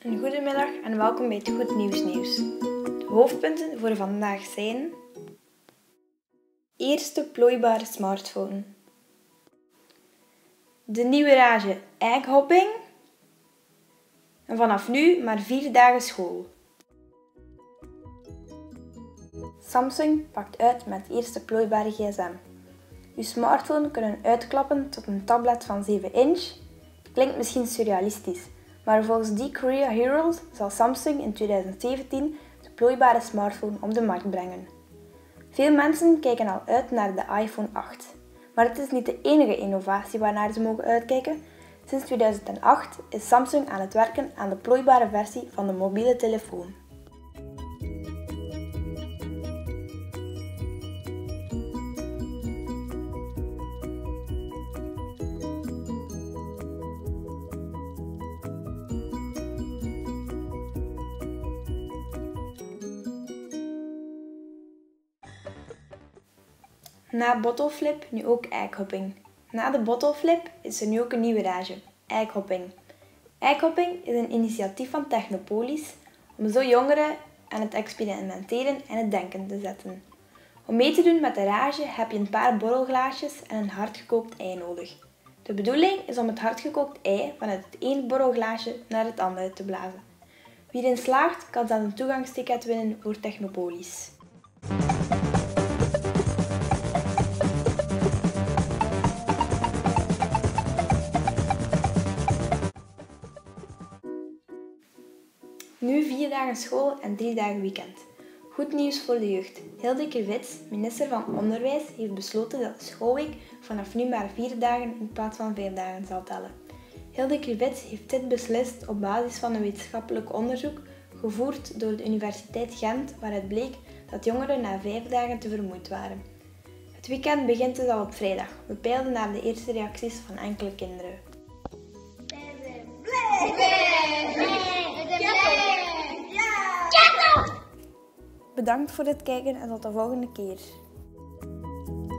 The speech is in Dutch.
Een goedemiddag en welkom bij het Goed Nieuws Nieuws. De hoofdpunten voor vandaag zijn... Eerste plooibare smartphone. De nieuwe rage egghopping. En vanaf nu maar vier dagen school. Samsung pakt uit met eerste plooibare gsm. Uw smartphone kunnen uitklappen tot een tablet van 7 inch. Klinkt misschien surrealistisch, maar volgens die Korea Herald zal Samsung in 2017 de plooibare smartphone op de markt brengen. Veel mensen kijken al uit naar de iPhone 8. Maar het is niet de enige innovatie waarnaar ze mogen uitkijken. Sinds 2008 is Samsung aan het werken aan de plooibare versie van de mobiele telefoon. Na bottleflip nu ook egghopping. Na de bottleflip is er nu ook een nieuwe rage, egghopping. Egghopping is een initiatief van Technopolis om zo jongeren aan het experimenteren en het denken te zetten. Om mee te doen met de rage heb je een paar borrelglaasjes en een hardgekookt ei nodig. De bedoeling is om het hardgekookt ei vanuit het ene borrelglaasje naar het andere te blazen. Wie erin slaagt, kan dan een toegangsticket winnen voor Technopolis. Nu vier dagen school en drie dagen weekend. Goed nieuws voor de jeugd. Hilde Wits, minister van Onderwijs, heeft besloten dat de schoolweek vanaf nu maar vier dagen in plaats van vijf dagen zal tellen. Hilde Wits heeft dit beslist op basis van een wetenschappelijk onderzoek gevoerd door de Universiteit Gent, waaruit bleek dat jongeren na vijf dagen te vermoeid waren. Het weekend begint dus al op vrijdag. We peilden naar de eerste reacties van enkele kinderen. Bedankt voor het kijken en tot de volgende keer.